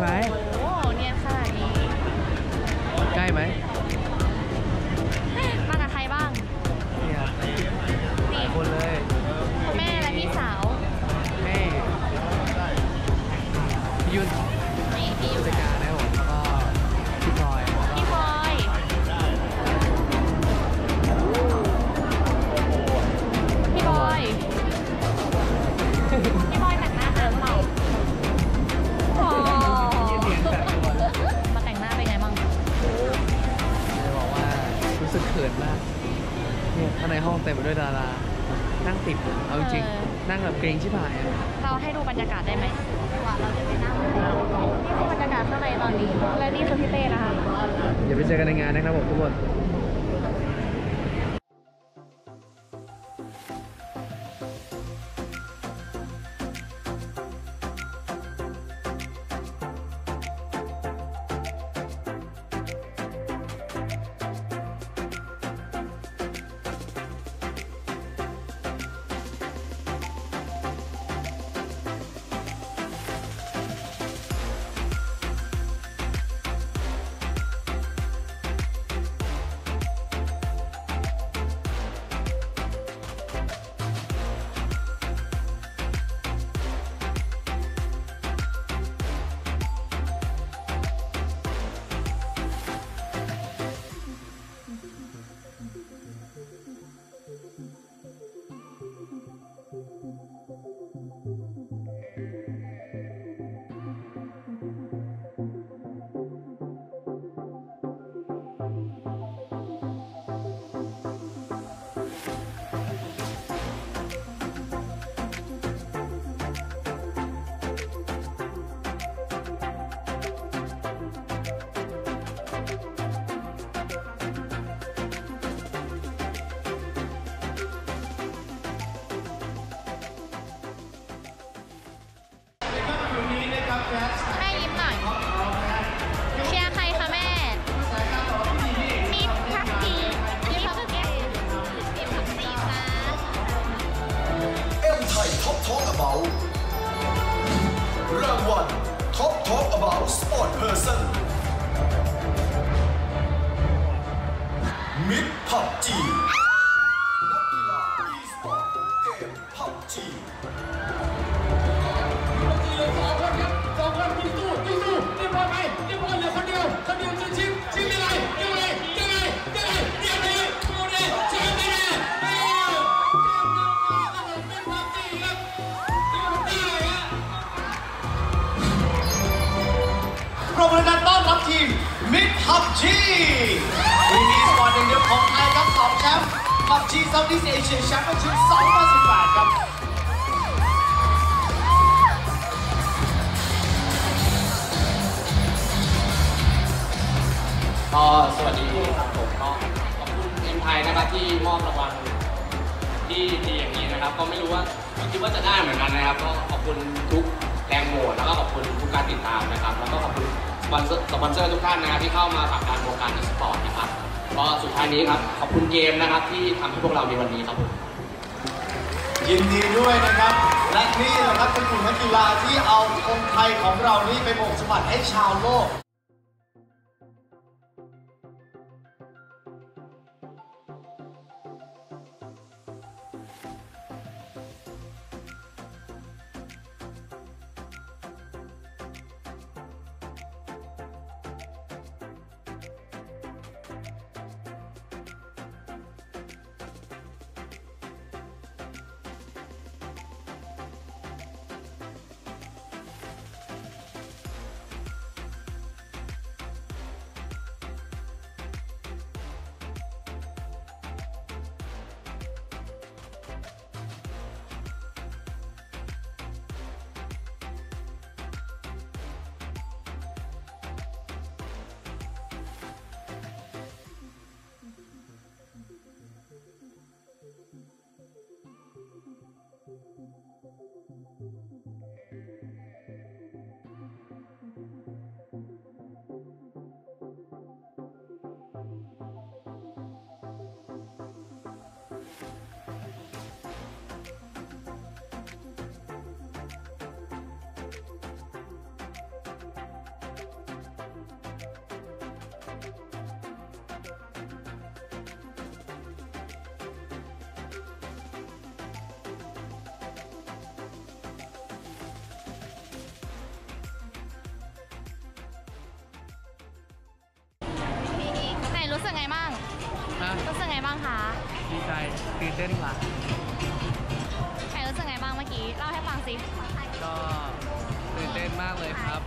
ไห สึกเขินมากเนี่ยข้างในห้องเต็มไปด้วยดารา นั่งติดอะเอาจริงๆนั่งแบบเกรงชิบหายอะเราให้ดูบรรยากาศได้ไหมว่าเราจะไปนั่งนี่คือบรรยากาศข้างในตอนนี้ และนี่คือพี่เต้นะคะ เดี๋ยวไปเจอกันในงานนะครับผมทุกคน ป์ PUBG Southeast Asia Championship 2018 ครับก็สวัสดีครับผมก็ขอบคุณ MThai นะครับที่มอบรางวัลที่ดีอย่างนี้นะครับ ก็ไม่รู้ว่าคิดว่าจะได้เหมือนกันนะครับ ก็ขอบคุณทุกแรงโหวตแล้วก็ขอบคุณทุกการติดตามนะครับ แล้วก็ขอบคุณสปอนเซอร์สปอนเซอร์ทุกท่านนะครับที่เข้ามาผลักดันวงการอีสปอร์ตนะครับ ก็สุดท้ายนี้ครับขอบคุณเกมนะครับที่ทำให้พวกเรามีวันนี้ครับผมยินดีด้วยนะครับ และนี่นะครับเป็นกลุ่มนักกีฬาที่เอาธงไทยของเรานี่ไปโบกสะบัดให้ชาวโลก บ้างคะดีใจตื่นเต้นกว่าใครรู้สึกไงบ้างเมื่อกี้เล่าให้ฟังสิก็ตื่นเต้นมากเลยครับ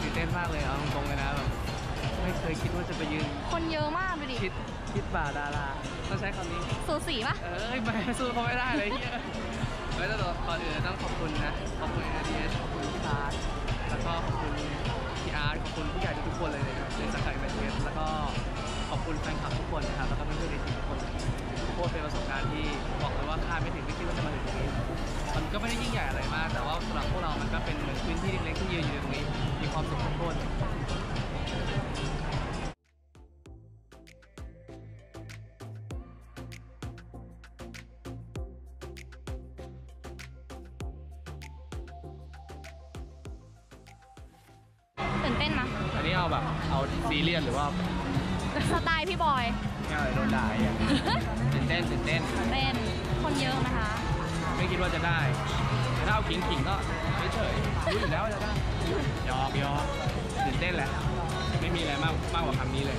ตื่นเต้นมากเลยเอาตรงๆเลยนะแบบไม่เคยคิดว่าจะไปยืน คนเยอะมากดูดิคิดคิดบ่าดาราต้องใช้คำนี้สูสีปะเอ้ยไม่สู้เขาไม่ได้เลยเฮียไม่ต้องก่อนอื่นต้องขอบคุณนะขอบคุณเอเดียขอบคุณพี่พาร์ทแล้วก็ขอบคุณพี่อาร์ตขอบคุณผู้ใหญ่ทุกๆคนเลยนะครับในสังกัดเอเดียแล้วก็ ขอบคุณแฟนคลับทุกคนนะครับแล้วก็เพื่อนๆในทีมทุกคนโคตรเป็นประสบการณ์ที่บอกเลยว่าคาดไม่ถึงไม่คิดว่าจะมาถึงตรงนี้ มันก็ไม่ได้ยิ่งใหญ่อะไรมาก แต่ว่าสำหรับพวกเรา มันก็เป็นเหมือนพื้นที่เล็กๆที่ยืนอยู่ตรงนี้ มีความสุขทุกคนตื่นเต้นมะอันนี้เอาแบบเอาซีเรียสหรือว่า สไตล์พี่บอยง่ายโดนด่าอะตื่นเต้นตื่นเต้นเต้นคนเยอะนะคะ ไม่คิดว่าจะได้แต่ถ้าเอาขิงขิงๆก็เฉยๆรู้อยู่แล้วว่าจะได้ยอมยอมตื่นเต้นแหละ ไม่มีอะไรมากมากกว่าคำนี้เลย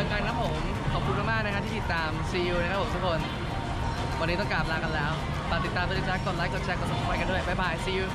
อกันครับผม ขอบคุณมากๆนะครับที่ติดตาม see you นะครับผมทุกคน วันนี้ต้องกราบลากันแล้วฝากติดตามตัวดิจิทัลกดไลค์กดแชร์กด subscribe กันด้วยบ๊ายบาย see you